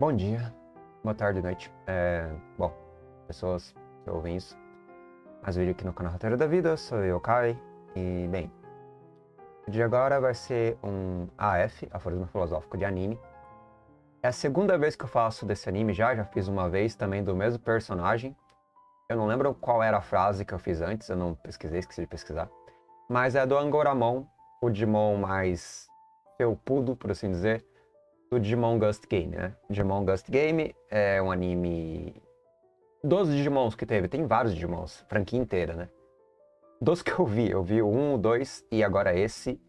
Bom dia, boa tarde, noite. É, bom, pessoas que ouvem isso. Mais vídeo aqui no canal Roteiro da Vida, sou eu, Kai. E, bem, o de agora vai ser um AF, Aforismo Filosófico de Anime. É a segunda vez que eu faço desse anime já, já fiz uma vez também do mesmo personagem. Eu não lembro qual era a frase que eu fiz antes, eu não pesquisei, esqueci de pesquisar. Mas é do Angoramon, o Digimon mais felpudo, por assim dizer, do Digimon Ghost Game, né? Digimon Ghost Game é um anime dos Digimons que teve, tem vários Digimons, franquia inteira, né? Dos que eu vi, eu vi o 1, o 2 e agora esse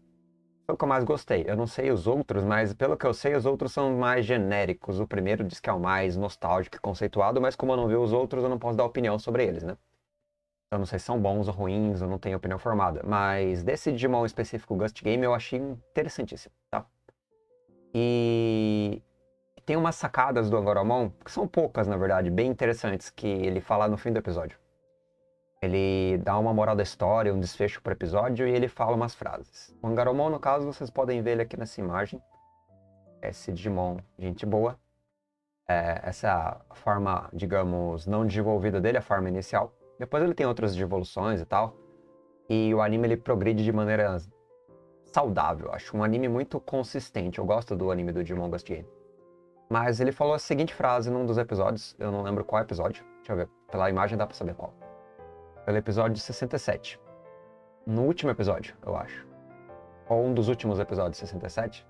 foi o que eu mais gostei. Eu não sei os outros, mas pelo que eu sei, os outros são mais genéricos. O primeiro diz que é o mais nostálgico e conceituado, mas como eu não vi os outros, eu não posso dar opinião sobre eles, né? Eu não sei se são bons ou ruins, eu não tenho opinião formada. Mas desse Digimon específico, Ghost Game, eu achei interessantíssimo? E tem umas sacadas do Angoramon, que são poucas, na verdade, bem interessantes, que ele fala no fim do episódio. Ele dá uma moral da história, um desfecho pro episódio e ele fala umas frases. O Angaromon, no caso, vocês podem ver ele aqui nessa imagem. Esse Digimon, gente boa. É, essa é forma, digamos, não desenvolvida dele, a forma inicial. Depois ele tem outras evoluções e tal. E o anime ele progride de maneira saudável. Acho um anime muito consistente. Eu gosto do anime do Digimon Ghost. Mas ele falou a seguinte frase num dos episódios. Eu não lembro qual episódio. Deixa eu ver. Pela imagem dá pra saber qual. Pelo episódio 67. No último episódio, eu acho. Ou um dos últimos episódios, 67.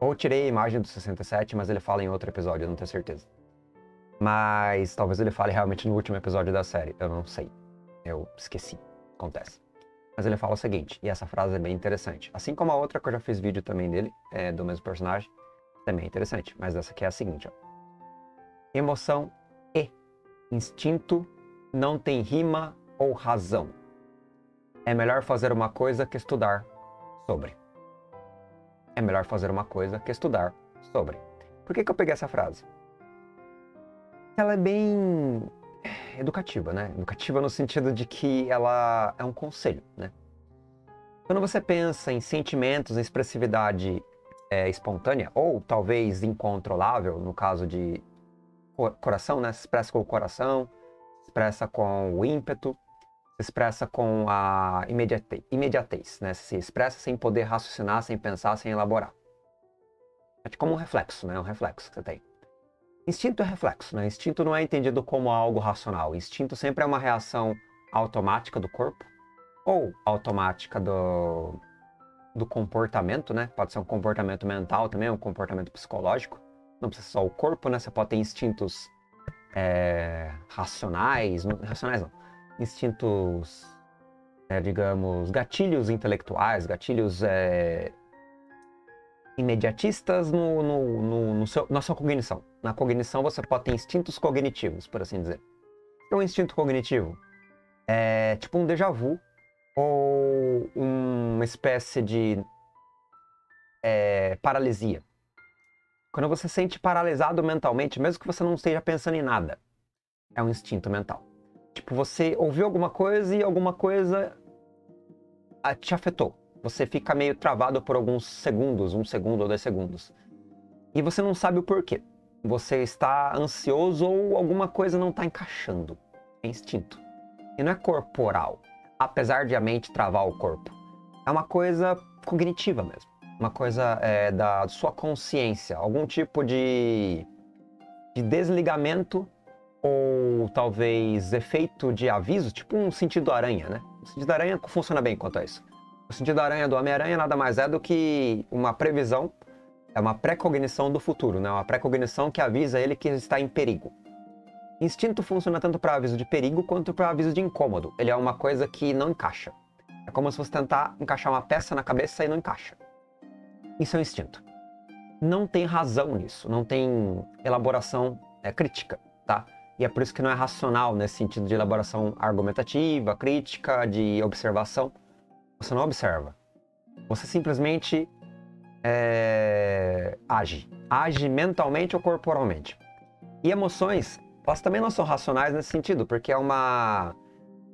Ou tirei a imagem do 67, mas ele fala em outro episódio, eu não tenho certeza. Mas talvez ele fale realmente no último episódio da série, eu não sei. Eu esqueci. Acontece. Mas ele fala o seguinte, e essa frase é bem interessante. Assim como a outra que eu já fiz vídeo também dele, é, do mesmo personagem, também é interessante. Mas essa aqui é a seguinte, ó. Emoção e instinto não tem rima ou razão. É melhor fazer uma coisa que estudar sobre. É melhor fazer uma coisa que estudar sobre. Por que, que eu peguei essa frase? Ela é bem educativa, né? Educativa no sentido de que ela é um conselho, né? Quando você pensa em sentimentos, expressividade é, espontânea, ou talvez incontrolável, no caso de coração, né? Se expressa com o coração, se expressa com o ímpeto, se expressa com a imediate, imediatez, né? Se expressa sem poder raciocinar, sem pensar, sem elaborar. É como um reflexo, né? Um reflexo que você tem. Instinto é reflexo, né? Instinto não é entendido como algo racional. Instinto sempre é uma reação automática do corpo ou automática do, do comportamento, né? Pode ser um comportamento mental também, um comportamento psicológico. Não precisa só o corpo, né? Você pode ter instintos é, racionais, não, racionais não, instintos, é, digamos, gatilhos intelectuais, gatilhos é, imediatistas no, no, no, no seu, na sua cognição. Na cognição você pode ter instintos cognitivos, por assim dizer. É um instinto cognitivo é tipo um déjà vu ou uma espécie de é, paralisia. Quando você se sente paralisado mentalmente, mesmo que você não esteja pensando em nada, é um instinto mental. Tipo, você ouviu alguma coisa e alguma coisa te afetou você fica meio travado por alguns segundos, um segundo ou dois segundos. E você não sabe o porquê. Você está ansioso ou alguma coisa não está encaixando. É instinto. E não é corporal, apesar de a mente travar o corpo. É uma coisa cognitiva mesmo. Uma coisa é, da sua consciência. Algum tipo de, de desligamento ou talvez efeito de aviso, tipo um sentido aranha, né? O sentido aranha funciona bem quanto a isso. O sentido aranha do Homem-Aranha nada mais é do que uma previsão, é uma pré-cognição do futuro, né? uma pré-cognição que avisa ele que está em perigo. Instinto funciona tanto para aviso de perigo quanto para aviso de incômodo. Ele é uma coisa que não encaixa. É como se você tentar encaixar uma peça na cabeça e não encaixa. Isso é um instinto. Não tem razão nisso, não tem elaboração é, crítica, tá? E é por isso que não é racional nesse sentido de elaboração argumentativa, crítica, de observação. Você não observa. Você simplesmente é, age. Age mentalmente ou corporalmente. E emoções, elas também não são racionais nesse sentido, porque é uma.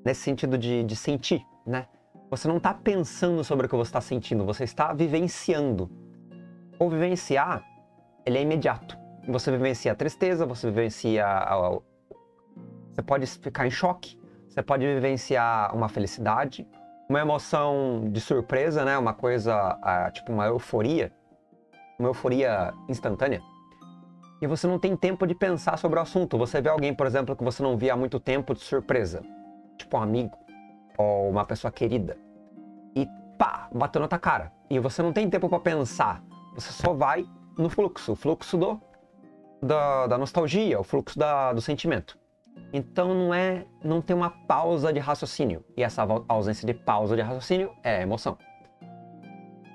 nesse sentido de, de sentir, né? Você não está pensando sobre o que você está sentindo, você está vivenciando. O vivenciar, ele é imediato. Você vivencia a tristeza, você vivencia. A, você pode ficar em choque, você pode vivenciar uma felicidade, uma emoção de surpresa, né? Uma coisa, tipo uma euforia, uma euforia instantânea. E você não tem tempo de pensar sobre o assunto. Você vê alguém, por exemplo, que você não via há muito tempo de surpresa, tipo um amigo ou uma pessoa querida, e pá, bateu na tua cara. E você não tem tempo para pensar. Você só vai no fluxo, o fluxo do, da, da nostalgia, o fluxo da, do sentimento. Então não é, não tem uma pausa de raciocínio. E essa ausência de pausa de raciocínio é a emoção.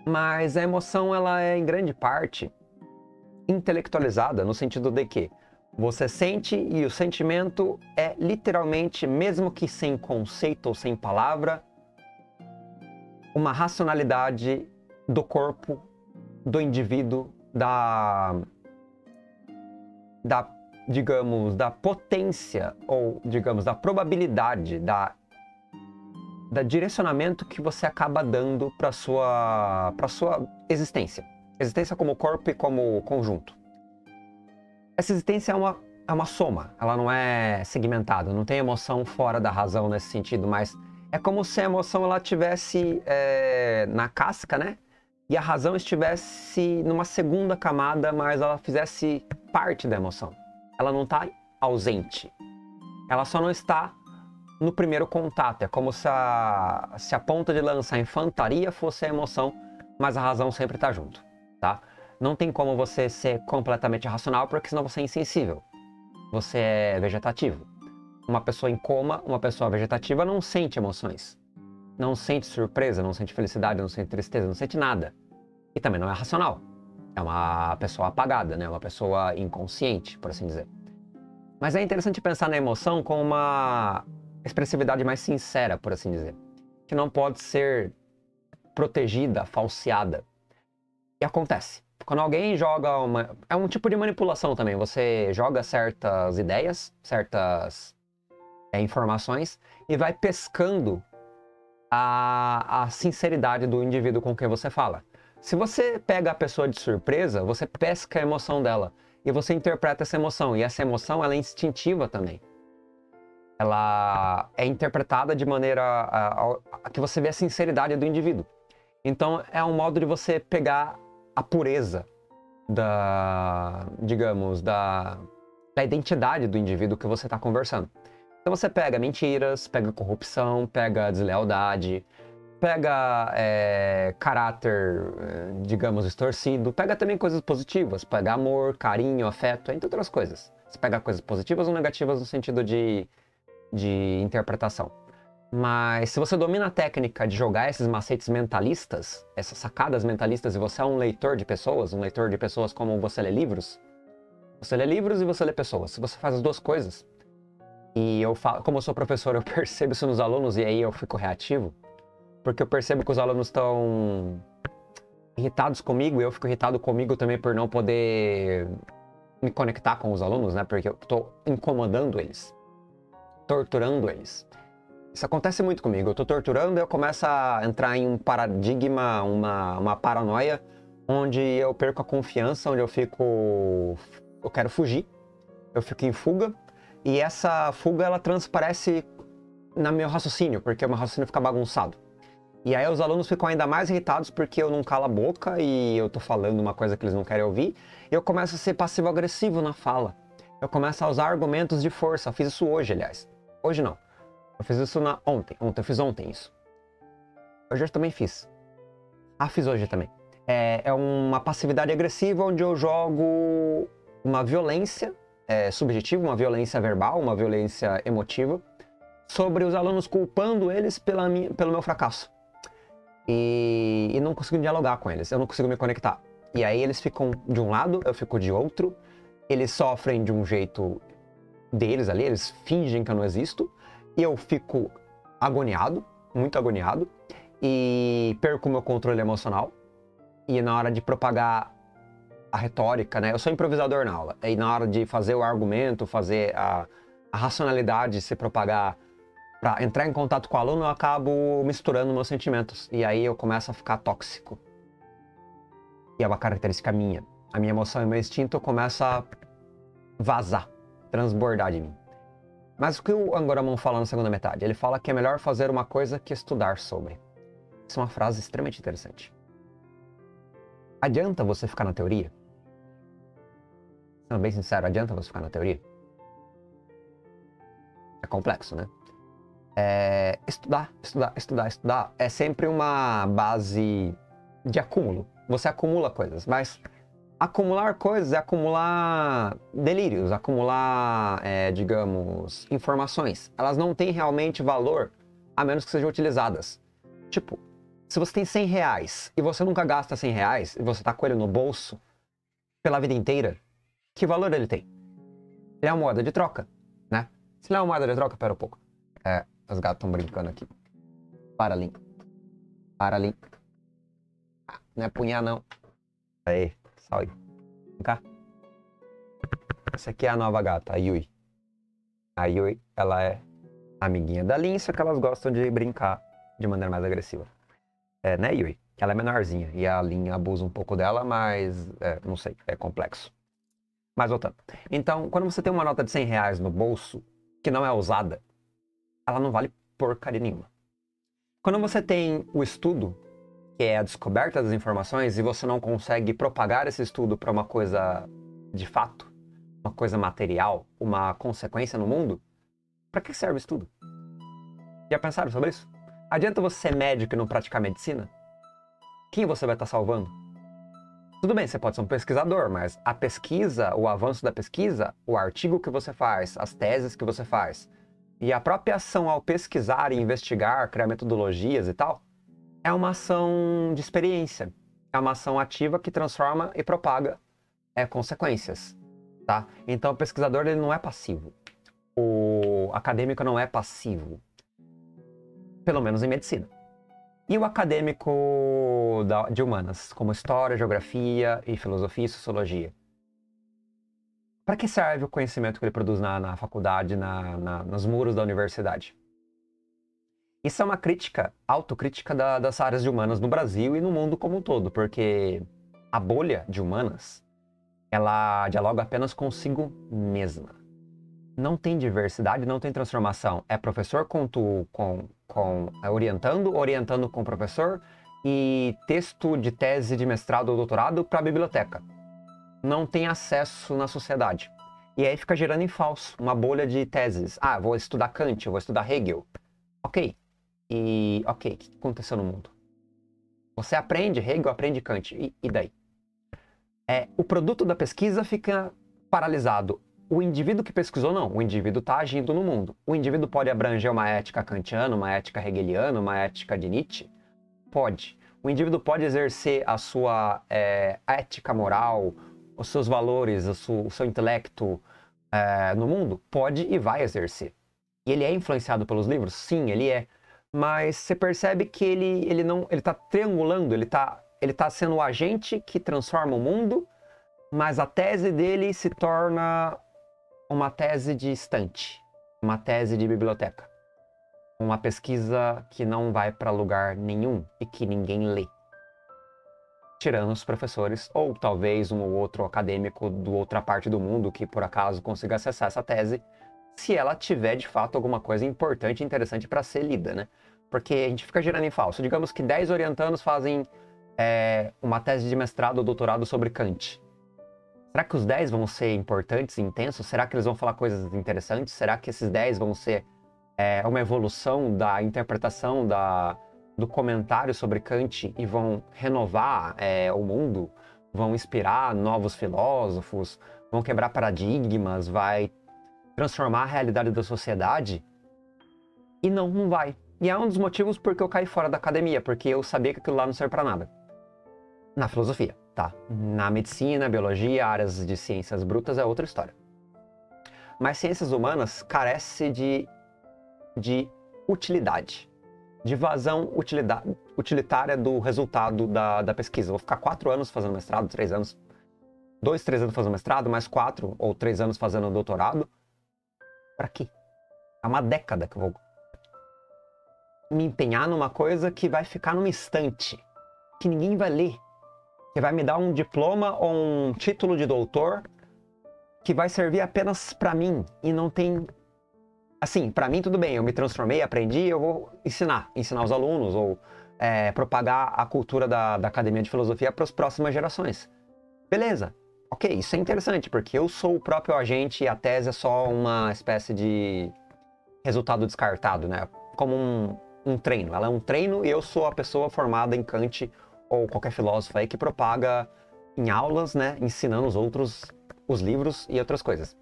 Mas a emoção ela é em grande parte intelectualizada no sentido de que você sente e o sentimento é literalmente, mesmo que sem conceito ou sem palavra, uma racionalidade do corpo, do indivíduo, da, da digamos, da potência ou, digamos, da probabilidade, da, da direcionamento que você acaba dando para sua para sua existência. Existência como corpo e como conjunto. Essa existência é uma, é uma soma, ela não é segmentada, não tem emoção fora da razão nesse sentido, mas é como se a emoção ela tivesse é, na casca, né? E a razão estivesse numa segunda camada, mas ela fizesse parte da emoção ela não está ausente. Ela só não está no primeiro contato. É como se a, se a ponta de lança, a infantaria, fosse a emoção, mas a razão sempre está junto, tá? Não tem como você ser completamente racional, porque senão você é insensível. Você é vegetativo. Uma pessoa em coma, uma pessoa vegetativa não sente emoções. Não sente surpresa, não sente felicidade, não sente tristeza, não sente nada. E também não é racional. É uma pessoa apagada, né? Uma pessoa inconsciente, por assim dizer. Mas é interessante pensar na emoção com uma expressividade mais sincera, por assim dizer, que não pode ser protegida, falseada. E acontece. Quando alguém joga uma. É um tipo de manipulação também. Você joga certas ideias, certas é, informações e vai pescando a, a sinceridade do indivíduo com quem você fala. Se você pega a pessoa de surpresa, você pesca a emoção dela e você interpreta essa emoção. E essa emoção ela é instintiva também. Ela é interpretada de maneira a, a, a que você vê a sinceridade do indivíduo. Então é um modo de você pegar a pureza da, digamos, da, da identidade do indivíduo que você está conversando. Então você pega mentiras, pega corrupção, pega deslealdade, pega é, caráter, é, digamos, distorcido, pega também coisas positivas, pega amor, carinho, afeto, entre outras coisas. Você pega coisas positivas ou negativas no sentido de, de interpretação. Mas se você domina a técnica de jogar esses macetes mentalistas, essas sacadas mentalistas, e você é um leitor de pessoas, um leitor de pessoas como você lê livros, você lê livros e você lê pessoas. Se você faz as duas coisas, e eu falo, como eu sou professor, eu percebo isso nos alunos e aí eu fico reativo porque eu percebo que os alunos estão irritados comigo eu fico irritado comigo também por não poder me conectar com os alunos, né? Porque eu estou incomodando eles, torturando eles. Isso acontece muito comigo. Eu estou torturando e eu começo a entrar em um paradigma, uma, uma paranoia, onde eu perco a confiança, onde eu fico. Eu quero fugir, eu fico em fuga, e essa fuga ela transparece no meu raciocínio, porque o meu raciocínio fica bagunçado. E aí os alunos ficam ainda mais irritados porque eu não calo a boca e eu tô falando uma coisa que eles não querem ouvir. Eu começo a ser passivo-agressivo na fala. Eu começo a usar argumentos de força. Eu fiz isso hoje, aliás. Hoje não. Eu fiz isso na ontem. Ontem, eu fiz ontem isso. Hoje eu também fiz. Ah, fiz hoje também. É, é uma passividade agressiva onde eu jogo uma violência é, subjetiva, uma violência verbal, uma violência emotiva sobre os alunos culpando eles pela minha, pelo meu fracasso e, e não consigo dialogar com eles, eu não consigo me conectar. E aí eles ficam de um lado, eu fico de outro, eles sofrem de um jeito deles ali, eles fingem que eu não existo, e eu fico agoniado, muito agoniado, e perco meu controle emocional. E na hora de propagar a retórica, né? Eu sou improvisador na aula, e na hora de fazer o argumento, fazer a, a racionalidade se propagar para entrar em contato com o aluno, eu acabo misturando meus sentimentos. E aí eu começo a ficar tóxico. E é uma característica minha. a minha emoção e meu instinto começam a vazar, transbordar de mim. Mas o que o Angoramon fala na segunda metade? Ele fala que é melhor fazer uma coisa que estudar sobre. Isso é uma frase extremamente interessante. Adianta você ficar na teoria? Sendo bem sincero, adianta você ficar na teoria? É complexo, né? É, estudar, estudar, estudar, estudar é sempre uma base de acúmulo. Você acumula coisas, mas acumular coisas é acumular delírios, acumular, é, digamos, informações. Elas não têm realmente valor a menos que sejam utilizadas. Tipo, se você tem 100 reais e você nunca gasta 100 reais e você tá com ele no bolso pela vida inteira, que valor ele tem? Ele é uma moeda de troca, né? Se ele é uma moeda de troca, pera um pouco. É, os gatos estão brincando aqui. Para ali. Para ali. Ah, não é punhar, não. Aí, salve. Vem cá. Essa aqui é a nova gata, a Yui. A Yui, ela é amiguinha da Lin, só que elas gostam de brincar de maneira mais agressiva. É, né, Yui? Ela é menorzinha e a Lin abusa um pouco dela, mas é, não sei, é complexo. Mas voltando. Então, quando você tem uma nota de 100 reais no bolso, que não é usada, ela não vale porcaria nenhuma. Quando você tem o estudo, que é a descoberta das informações, e você não consegue propagar esse estudo para uma coisa de fato, uma coisa material, uma consequência no mundo, para que serve o estudo? Já pensaram sobre isso? Adianta você ser médico e não praticar medicina? Quem você vai estar salvando? Tudo bem, você pode ser um pesquisador, mas a pesquisa, o avanço da pesquisa, o artigo que você faz, as teses que você faz, e a própria ação ao pesquisar e investigar, criar metodologias e tal, é uma ação de experiência. É uma ação ativa que transforma e propaga é, consequências. Tá? Então o pesquisador ele não é passivo. O acadêmico não é passivo. Pelo menos em medicina. E o acadêmico de humanas, como história, geografia e filosofia e sociologia? Para que serve o conhecimento que ele produz na, na faculdade, na, na, nos muros da universidade? Isso é uma crítica, autocrítica da, das áreas de humanas no Brasil e no mundo como um todo, porque a bolha de humanas, ela dialoga apenas consigo mesma. Não tem diversidade, não tem transformação. É professor com, tu, com, com é orientando, orientando com professor e texto de tese de mestrado ou doutorado para a biblioteca não tem acesso na sociedade. E aí fica gerando em falso uma bolha de teses. Ah, vou estudar Kant, vou estudar Hegel. Ok. E, ok, o que aconteceu no mundo? Você aprende Hegel, aprende Kant. E, e daí? É, o produto da pesquisa fica paralisado. O indivíduo que pesquisou, não. O indivíduo está agindo no mundo. O indivíduo pode abranger uma ética kantiana, uma ética hegeliana, uma ética de Nietzsche? Pode. O indivíduo pode exercer a sua é, ética moral, os seus valores, o seu, o seu intelecto é, no mundo? Pode e vai exercer. E ele é influenciado pelos livros? Sim, ele é. Mas você percebe que ele, ele não ele está triangulando, ele está ele tá sendo o agente que transforma o mundo, mas a tese dele se torna uma tese de estante, uma tese de biblioteca. Uma pesquisa que não vai para lugar nenhum e que ninguém lê tirando os professores, ou talvez um ou outro acadêmico do outra parte do mundo que por acaso consiga acessar essa tese, se ela tiver de fato alguma coisa importante e interessante para ser lida, né? Porque a gente fica girando em falso. Digamos que 10 orientandos fazem é, uma tese de mestrado ou doutorado sobre Kant. Será que os 10 vão ser importantes intensos? Será que eles vão falar coisas interessantes? Será que esses 10 vão ser é, uma evolução da interpretação da, do comentário sobre Kant e vão renovar é, o mundo, vão inspirar novos filósofos, vão quebrar paradigmas, vai transformar a realidade da sociedade. E não, não vai. E é um dos motivos porque eu caí fora da academia, porque eu sabia que aquilo lá não serve para nada. Na filosofia, tá? Na medicina, biologia, áreas de ciências brutas é outra história. Mas ciências humanas carece de, de utilidade de vazão utilitária do resultado da, da pesquisa. Vou ficar quatro anos fazendo mestrado, três anos, dois, três anos fazendo mestrado, mais quatro ou três anos fazendo doutorado. Para quê? É uma década que eu vou me empenhar numa coisa que vai ficar numa estante, que ninguém vai ler, que vai me dar um diploma ou um título de doutor que vai servir apenas para mim e não tem assim, para mim tudo bem, eu me transformei, aprendi, eu vou ensinar, ensinar os alunos ou é, propagar a cultura da, da academia de filosofia para as próximas gerações. Beleza, ok, isso é interessante, porque eu sou o próprio agente e a tese é só uma espécie de resultado descartado, né? Como um, um treino. Ela é um treino e eu sou a pessoa formada em Kant ou qualquer filósofo aí que propaga em aulas, né? Ensinando os outros os livros e outras coisas.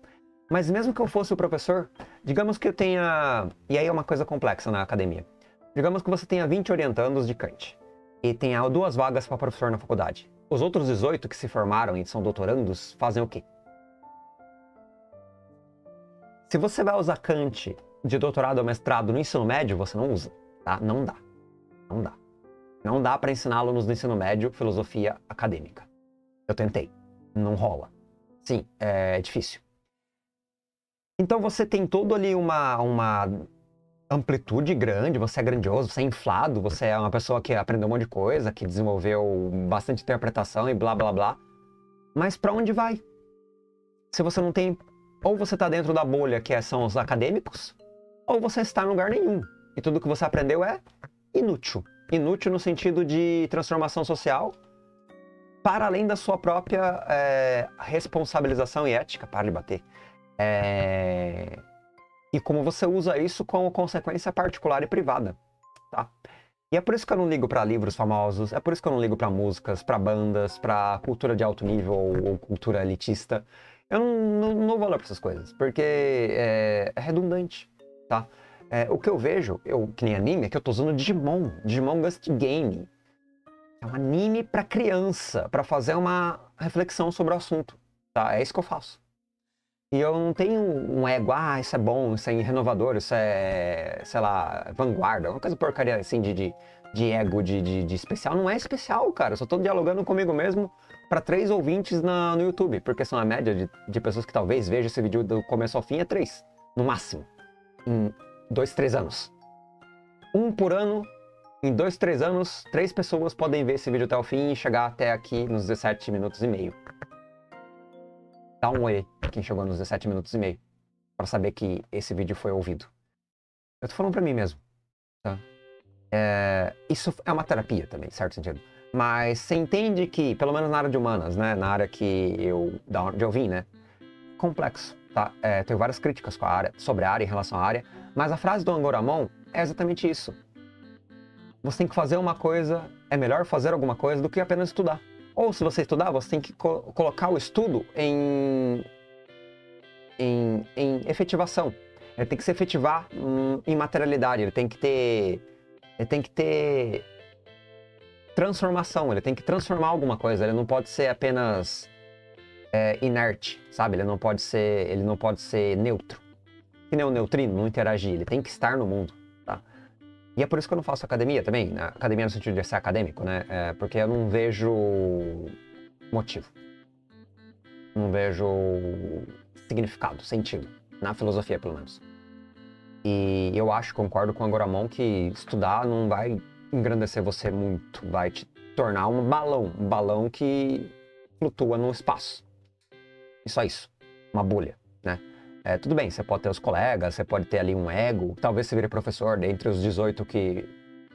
Mas mesmo que eu fosse o professor, digamos que eu tenha. E aí é uma coisa complexa na academia. Digamos que você tenha 20 orientandos de Kant e tenha duas vagas para professor na faculdade. Os outros 18 que se formaram e são doutorandos fazem o quê? Se você vai usar Kant de doutorado ou mestrado no ensino médio, você não usa, tá? Não dá. Não dá. Não dá para ensinar alunos do ensino médio filosofia acadêmica. Eu tentei. Não rola. Sim, é difícil. Então você tem todo ali uma, uma amplitude grande, você é grandioso, você é inflado, você é uma pessoa que aprendeu um monte de coisa, que desenvolveu bastante interpretação e blá blá blá. Mas para onde vai? Se você não tem. Ou você está dentro da bolha que é, são os acadêmicos, ou você está em lugar nenhum. E tudo que você aprendeu é inútil. Inútil no sentido de transformação social, para além da sua própria é, responsabilização e ética. Para de bater. É e como você usa isso como consequência particular e privada, tá? E é por isso que eu não ligo para livros famosos, é por isso que eu não ligo para músicas, para bandas, para cultura de alto nível ou, ou cultura elitista. Eu não, não, não vou olhar para essas coisas, porque é, é redundante, tá? É, o que eu vejo, eu, que nem anime, é que eu tô usando Digimon, Digimon Ghost Game. É um anime para criança, para fazer uma reflexão sobre o assunto, tá? É isso que eu faço. E eu não tenho um ego, ah, isso é bom, isso é renovador, isso é, sei lá, vanguarda, uma coisa porcaria assim de, de, de ego, de, de, de, especial. Não é especial, cara. Eu só tô dialogando comigo mesmo para três ouvintes na, no YouTube, porque são a média de, de pessoas que talvez vejam esse vídeo do começo ao fim é três, no máximo, em dois, três anos. Um por ano, em dois, três anos, três pessoas podem ver esse vídeo até o fim e chegar até aqui nos 17 minutos e meio. Dá um oi quem chegou nos 17 minutos e meio. para saber que esse vídeo foi ouvido. Eu tô falando pra mim mesmo. Tá? É, isso é uma terapia também, certo sentido. Mas você entende que, pelo menos na área de humanas, né? Na área que eu, da onde eu vim, né? Complexo, tá? É, tenho várias críticas com a área, sobre a área, em relação à área. Mas a frase do Angoramon é exatamente isso. Você tem que fazer uma coisa, é melhor fazer alguma coisa do que apenas estudar. Ou se você estudar, você tem que co colocar o estudo em, em, em, efetivação. Ele tem que se efetivar hum, em materialidade, ele tem que ter. Ele tem que ter transformação, ele tem que transformar alguma coisa, ele não pode ser apenas é, inerte, sabe? Ele não pode ser. Ele não pode ser neutro. Que nem o neutrino, não interagir, ele tem que estar no mundo. E é por isso que eu não faço academia também, né? academia no sentido de ser acadêmico, né? É porque eu não vejo motivo. Não vejo significado, sentido, na filosofia pelo menos. E eu acho, concordo com o Agoramon, que estudar não vai engrandecer você muito, vai te tornar um balão, um balão que flutua no espaço. E só isso, uma bolha, né? É, tudo bem, você pode ter os colegas, você pode ter ali um ego, talvez você vire professor, dentre os 18 que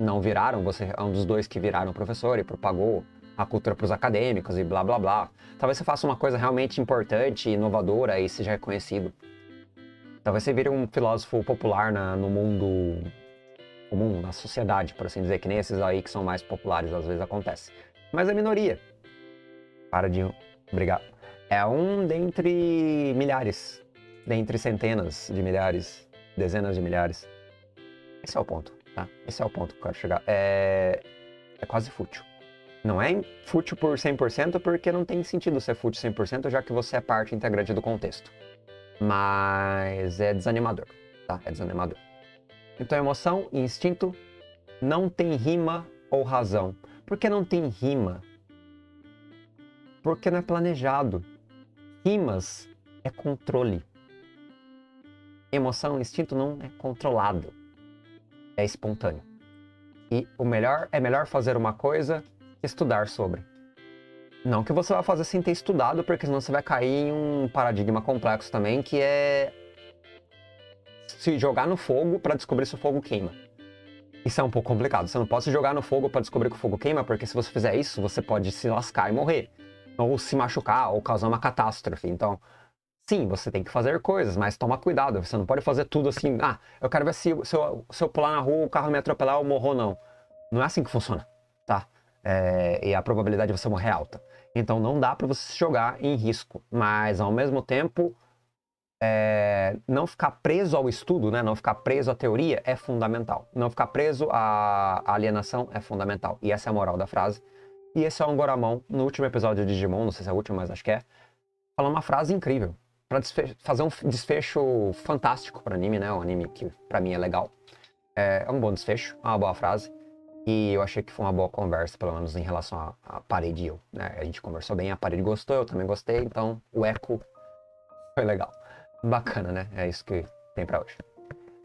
não viraram, você é um dos dois que viraram professor e propagou a cultura para os acadêmicos e blá blá blá. Talvez você faça uma coisa realmente importante, inovadora e seja reconhecido. Talvez você vire um filósofo popular na, no mundo comum, na sociedade, por assim dizer, que nem esses aí que são mais populares às vezes acontece. Mas é minoria. Para de. Obrigado. É um dentre milhares dentre centenas de milhares, dezenas de milhares. Esse é o ponto, tá? Esse é o ponto que eu quero chegar. É, é quase fútil. Não é fútil por 100% porque não tem sentido ser fútil 100% já que você é parte integrante do contexto. Mas é desanimador, tá? É desanimador. Então emoção e instinto não tem rima ou razão. Por que não tem rima? Porque não é planejado. Rimas é controle. Emoção, instinto não é controlado, é espontâneo. E o melhor é melhor fazer uma coisa estudar sobre. Não que você vai fazer sem ter estudado, porque senão você vai cair em um paradigma complexo também, que é se jogar no fogo para descobrir se o fogo queima. Isso é um pouco complicado. Você não pode se jogar no fogo para descobrir que o fogo queima, porque se você fizer isso, você pode se lascar e morrer. Ou se machucar, ou causar uma catástrofe. Então, sim, você tem que fazer coisas, mas toma cuidado. Você não pode fazer tudo assim. Ah, eu quero ver se, se, eu, se eu pular na rua, o carro me atropelar, eu morro ou não. Não é assim que funciona, tá? É, e a probabilidade de você morrer é alta. Então não dá para você se jogar em risco. Mas ao mesmo tempo, é, não ficar preso ao estudo, né? não ficar preso à teoria é fundamental. Não ficar preso à alienação é fundamental. E essa é a moral da frase. E esse é o Angoramon, no último episódio de Digimon, não sei se é o último, mas acho que é, falando uma frase incrível. Pra fazer um desfecho fantástico para anime, né? Um anime que para mim é legal. É, é um bom desfecho, é uma boa frase. E eu achei que foi uma boa conversa, pelo menos em relação à parede e eu. Né? A gente conversou bem, a parede gostou, eu também gostei, então o eco foi legal. Bacana, né? É isso que tem para hoje.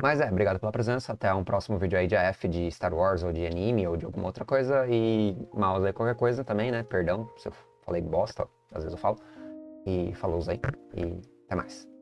Mas é, obrigado pela presença. Até um próximo vídeo aí de AF de Star Wars ou de anime ou de alguma outra coisa. E mouse aí qualquer coisa também, né? Perdão se eu falei bosta, às vezes eu falo. E falou aí. E até mais.